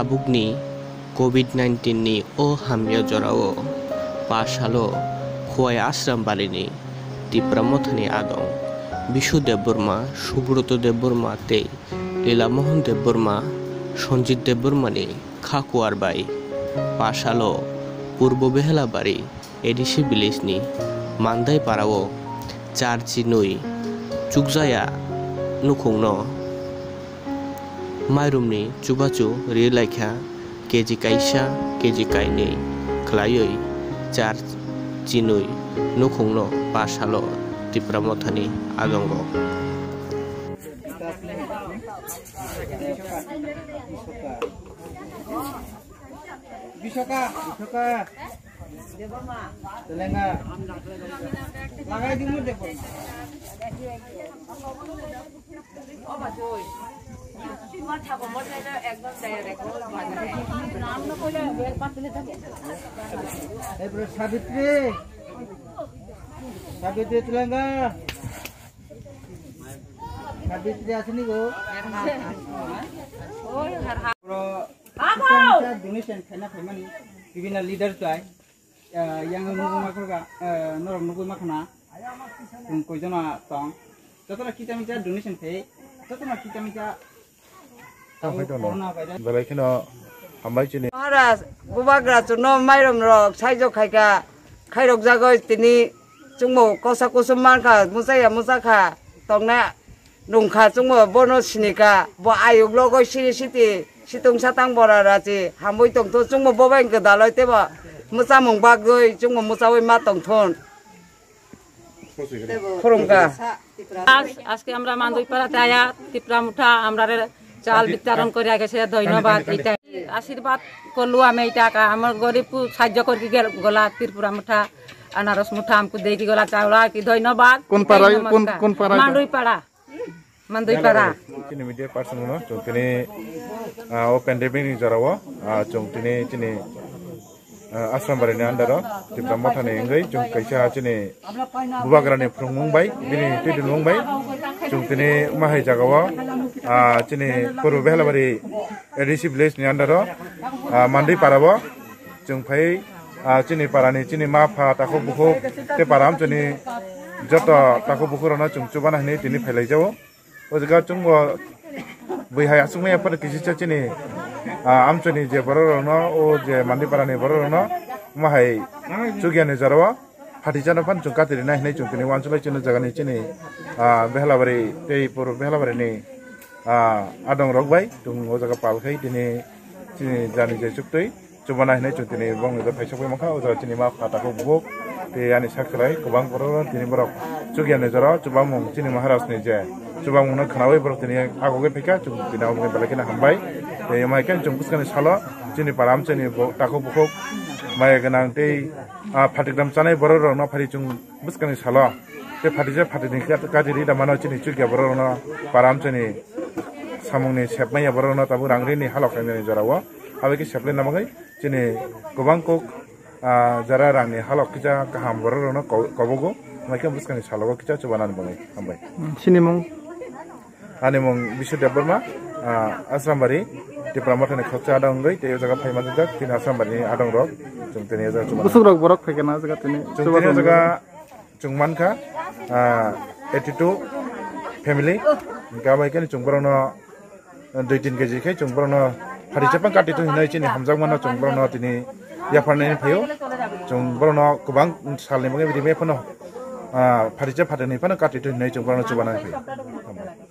tabukni COVID-19 ni o hamya jorao pasalo Khowai আশ্রাম বালিনী তীব্রামথানি আদং বিশুদেব Varma Subrata Debbarma তে, Lilamohan Debbarma Sanjit Deb বর্মানি খাকুয়ার বাই। পাশালো পূর্ব বেহেলাবাড়ি এডিসি ভিলেজনি মান্দাই পাড়াও চার চিনুই চুকজায়া, নুখুংনো। माइरुमनि चुबाचु रि लाइखा केजि काइसा केजि काइनै ख्लायै चार चिनुइ नुखुंनो पासालो तिप्रामथानि आदंग Bisoka, bisoka. বিভিন্ন লিডার চাই। নরম নগুই মাখানা। কইজনা চাওয়া যত না কিতামিতা ডোনেশন খেয়ে যত না কিতামিতা যতনা কিতা মিটা ডোনেশন ফে যতনা কিতা মিটা করোনা ভাইরাস বেলাইখিন হামবাই চিনি মহারাজ বুবাগ্রা চুন মাইরম রক সাইজ খাইকা খাইরক জাগয় তিনি চুমো কসা কুসুম মানখা মুসাইয়া মুসাখা তংনা নংখা চুমো বন সিনিকা ব আয়ুক লগয় সিরি সিতি সিতুং সাতাং বরা রাজি হামবই তংথ চুমো ববাই গদালয় তেবা মুসা মংবাগৈ চুমো মুসাওই মা তংথন খরমকা আজ আজকে আমরা মান্দুইপাড়াতে আয়া টিপরা মুঠা আমরা চাল বিতরণ করে গেছে ধন্যবাদ এটা আশীর্বাদ করলু আমি এটা আমার গরিব সাহায্য করি গলা ত্রিপুরা মুঠা আনারস মুঠা আমাকে দেখি গলা চাউলা কি ধন্যবাদ মিডিয়া পার্সন ও pandemic bubagra ni phrungmung bai चीनी पूर्व बेहलाबारी एडिसी भिलेज ने अंडार मंदिर पारा जिन चीनी पारा चीनी मा फा टाखो बुखो के पारा जो जो टाखो बुखुर चुबाना दिन फैलै जाओ हजिका चुंग बैहा चुमेपर किसी चीनी आम चुनी जे बड़ो ओ जे मंदिर पारा बड़ो माहाई चुगिया ने जारो फाटी जाना फान चुका चुकी वन चुनाव जगह चीनी बेहलाबारी पूर्व बेहलाबारी adong rok bai tung o jaga pal khai dini chini jani je chuk tui chubana hinai chu dini bong jo phaisok bai maka o jaga chini ma khata ko bubuk ti ani sakrai kubang boro dini borok chugya ne jara chubang mong chini maharas ne je chubang mong na khana bai borok dini ago ge phika chung dina mong bala ke na hambai te mai ken chung kuskane salo chini param chini tako bubuk mai ganang te phatikdam chanai borok rok na phari chung bus kani shalo te pati je pati ni ka ka diri da mano chini chugya borok na param chini সামনে সেপমাই আবরণ তাবো রংরিনি হালকাইনি জরাও আবেকে সেপলে নামাকাই চিনে গোবাং Coke যারা রানি Hulk কিজা কাহাম বরণ কবগো মাইকে বুসকানি সালগো কিচা চবানান বলাই আমবাই সিনেমং আনিমং বিশ্ব বর্মা আসামবাড়ি টিপ্রামাথানে খরচা আদং গই তেও জায়গা ফাইমা জায়গা তিন আসামবাড়ি আদং রক জং তেনে জায়গা চবান বুসুক রক বরক ফাইকেনা জায়গা তেনে চবান জায়গা চুংমানকা 82 ফ্যামিলি গাবাইকেনি চুংবরণ দুই তিন কেজি খে ফাটি হারিচাপন কাটি তো হিনে চিনি হামজাক মানো চুংপ্রণ তিনি ইয়াফারনে ফাইও চুংপ্রণ গোবাং সালনি মগে বিদিমে ফনো ফারিচাপ ফাটেনি ফনো কাটি তো হিনে চুংপ্রণ চুবানে ফাইও